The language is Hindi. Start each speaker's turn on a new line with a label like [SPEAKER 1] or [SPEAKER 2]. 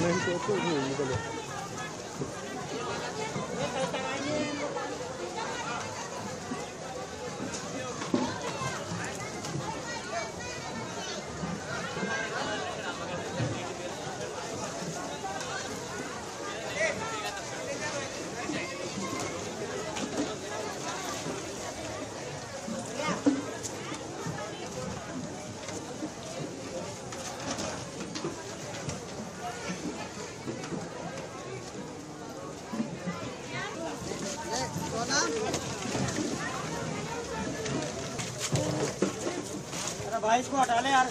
[SPEAKER 1] 我们说就是一个人。
[SPEAKER 2] अरे भाई इसको हटा ले यार